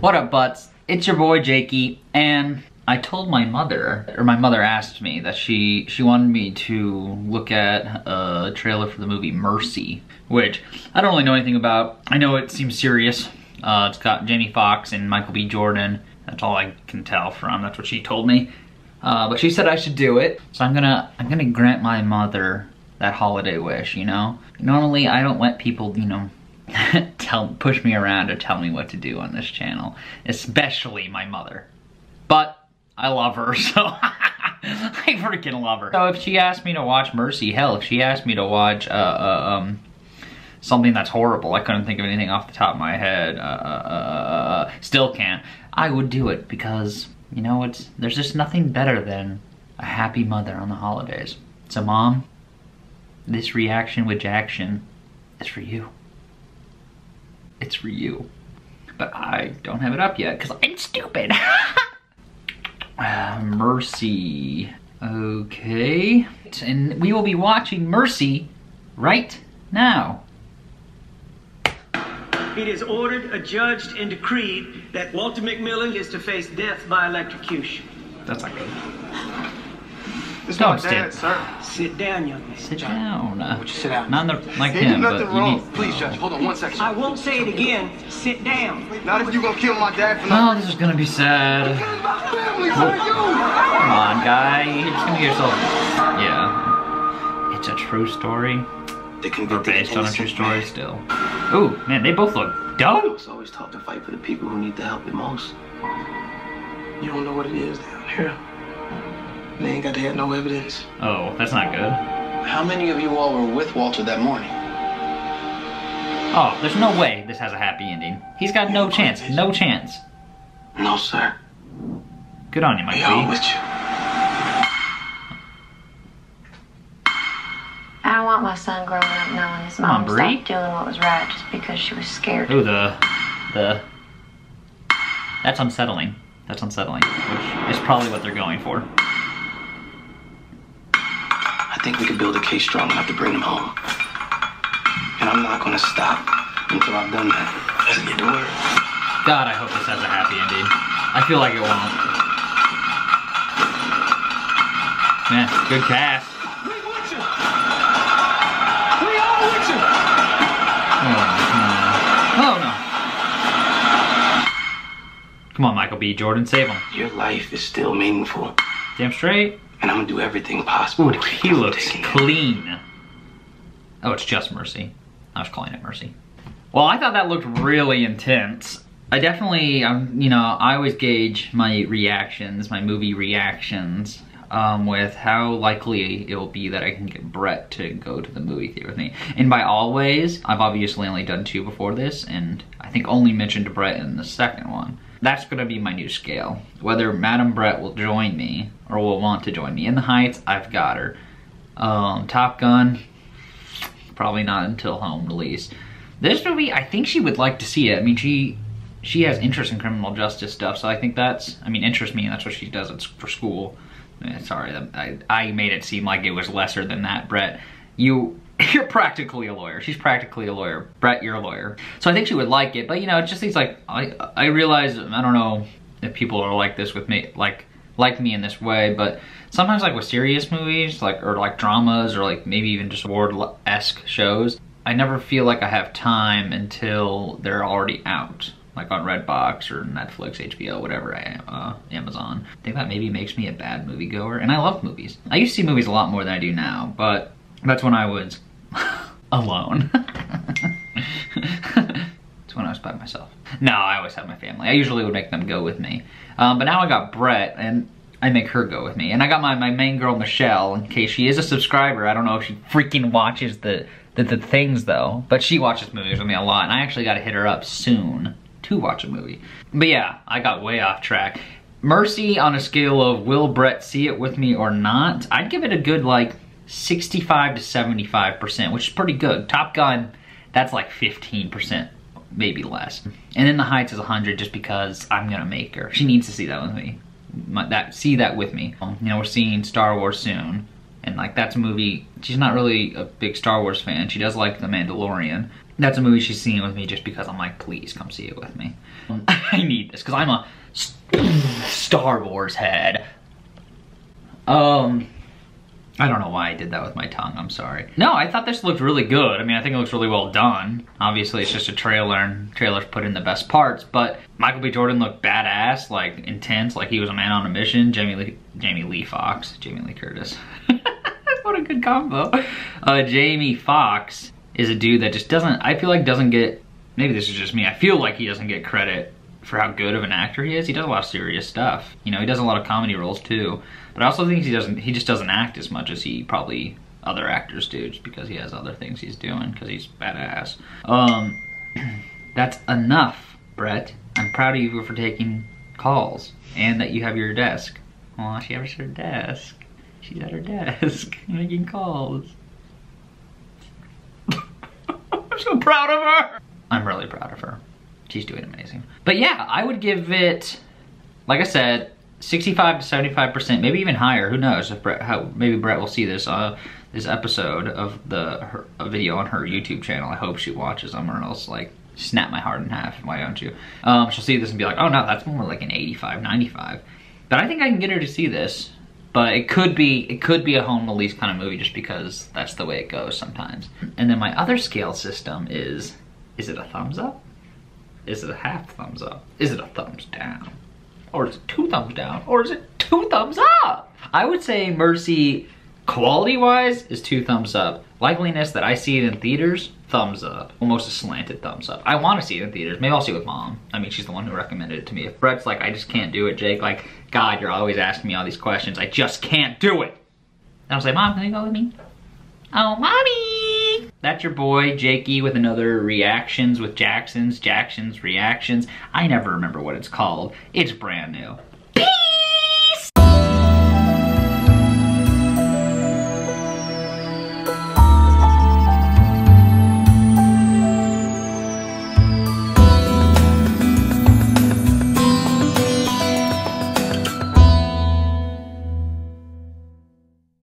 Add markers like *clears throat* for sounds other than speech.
What up, butts? It's your boy Jakey, and I told my mother, or my mother asked me that she she wanted me to look at a trailer for the movie Mercy, which I don't really know anything about. I know it seems serious. Uh, it's got Jamie Foxx and Michael B. Jordan. That's all I can tell from. That's what she told me. Uh, but she said I should do it, so I'm gonna I'm gonna grant my mother that holiday wish. You know, normally I don't let people, you know, *laughs* tell push me around or tell me what to do on this channel, especially my mother. But I love her, *laughs* so *laughs* I freaking love her. So if she asked me to watch Mercy, hell, if she asked me to watch uh, uh, um, something that's horrible, I couldn't think of anything off the top of my head, uh, uh, uh, uh still can't, I would do it because, you know, it's there's just nothing better than a happy mother on the holidays. So mom, this reaction with Jacktion is for you. It's for you. But I don't have it up yet because I'm stupid. *laughs* Uh, Mercy. Okay. And we will be watching Mercy right now. It is ordered, adjudged, and decreed that Walter McMillian is to face death by electrocution. That's not good. This no, my dad, sir. Sit down, young man. Sit down. Would you sit down? Not the, like Ain't him, nothing but wrong. Need... Please, Judge, hold on one second. I won't say it again. Sit down. Not if you gonna kill my dad for nothing. Oh, this is gonna be sad. Family, Come on, guy. You're just gonna get yourself... Yeah. It's a true story. They can Or based on a true story still. Ooh, man, they both look dope. always taught to fight for the people who need the help the most. You don't know what it is down here. They ain't got to have no evidence. Oh, that's not good. How many of you all were with Walter that morning? Oh, there's no way this has a happy ending. He's got no chance. No chance. No, sir. Good on you, Mike. We with you. I don't want my son growing up knowing his mom on, stopped doing what was right just because she was scared. Ooh, the, the, that's unsettling. That's unsettling, which is probably what they're going for. I think we could build a case strong enough to bring him home. And I'm not gonna stop until I've done that. Let's get to work. God, I hope this has a happy ending. I feel like it won't. Yeah, good cast. We with you. We all with you. Oh, no. Oh, no. Come on, Michael B. Jordan, save him. Your life is still meaningful. Damn straight. And I'm gonna do everything possible Ooh, he looks clean. Oh, it's just Mercy. I was calling it Mercy. Well, I thought that looked really intense. I definitely, um, you know, I always gauge my reactions, my movie reactions, um, with how likely it will be that I can get Brett to go to the movie theater with me. And by always, I've obviously only done two before this, and I think only mentioned Brett in the second one. That's gonna be my new scale. Whether Madam Brett will join me or will want to join me. In the Heights, I've got her. Um, Top Gun, probably not until home release. This movie, I think she would like to see it. I mean, she she has interest in criminal justice stuff, so I think that's, I mean, interests me, that's what she does for school. Eh, sorry, I, I made it seem like it was lesser than that, Brett. You *laughs* you're practically a lawyer. She's practically a lawyer. Brett, you're a lawyer. So I think she would like it, but you know, it just things like, I, I realize, I don't know if people are like this with me, like, like me in this way, but sometimes like with serious movies, like, or like dramas, or like maybe even just award-esque shows, I never feel like I have time until they're already out like on Redbox or Netflix, HBO, whatever, uh, Amazon. I think that maybe makes me a bad moviegoer, and I love movies. I used to see movies a lot more than I do now, but that's when I was *laughs* alone. *laughs* It's when I was by myself. No, I always have my family. I usually would make them go with me. Um, but now I got Brett, and I make her go with me. And I got my, my main girl, Michelle, in case she is a subscriber. I don't know if she freaking watches the, the, the things, though. But she watches movies with me a lot, and I actually got to hit her up soon to watch a movie. But yeah, I got way off track. Mercy on a scale of will Brett see it with me or not, I'd give it a good, like, 65 to 75%, which is pretty good. Top Gun, that's like 15%, maybe less. And then The Heights is 100 just because I'm gonna make her. She needs to see that with me. That See that with me. You know, we're seeing Star Wars soon. And like, that's a movie, she's not really a big Star Wars fan. She does like The Mandalorian. That's a movie she's seeing with me just because I'm like, please come see it with me. *laughs* I need this because I'm a *clears throat* Star Wars head. Um, I don't know why I did that with my tongue. I'm sorry. No, I thought this looked really good. I mean, I think it looks really well done. Obviously, it's just a trailer, and trailers put in the best parts. But Michael B. Jordan looked badass, like intense, like he was a man on a mission. Jamie Lee, Jamie Lee Foxx, Jamie Lee Curtis. *laughs* what a good combo. Uh, Jamie Foxx is a dude that just doesn't. I feel like doesn't get. Maybe this is just me. I feel like he doesn't get credit for how good of an actor he is. He does a lot of serious stuff. You know, he does a lot of comedy roles too. But I also think he doesn't. He just doesn't act as much as he probably other actors do, just because he has other things he's doing. Because he's badass. Um, *clears throat* that's enough, Brett. I'm proud of you for taking calls and that you have your desk. Oh, she has her desk. She's at her desk *laughs* making calls. *laughs* I'm so proud of her. I'm really proud of her. She's doing amazing. But yeah, I would give it, like I said, 65 to 75%, maybe even higher. Who knows if Brett, how, maybe Brett will see this uh, this episode of the her, a video on her YouTube channel. I hope she watches them or else like snap my heart in half. Why don't you? Um, she'll see this and be like, oh no, that's more like an 85, 95. But I think I can get her to see this. But it could be it could be a home release kind of movie just because that's the way it goes sometimes. And then my other scale system is, is it a thumbs up? Is it a half thumbs up? Is it a thumbs down? Or is it two thumbs down? Or is it two thumbs up? I would say Mercy, quality-wise, is two thumbs up. Likeliness that I see it in theaters, thumbs up. Almost a slanted thumbs up. I want to see it in theaters. Maybe I'll see it with mom. I mean, she's the one who recommended it to me. If Brett's like, I just can't do it, Jake, like, God, you're always asking me all these questions. I just can't do it. And I was like, Mom, can you go with me? Oh, mommy! That's your boy, Jakey, with another Reactions with Jacktion's, Jacktion's Reactions. I never remember what it's called. It's brand new.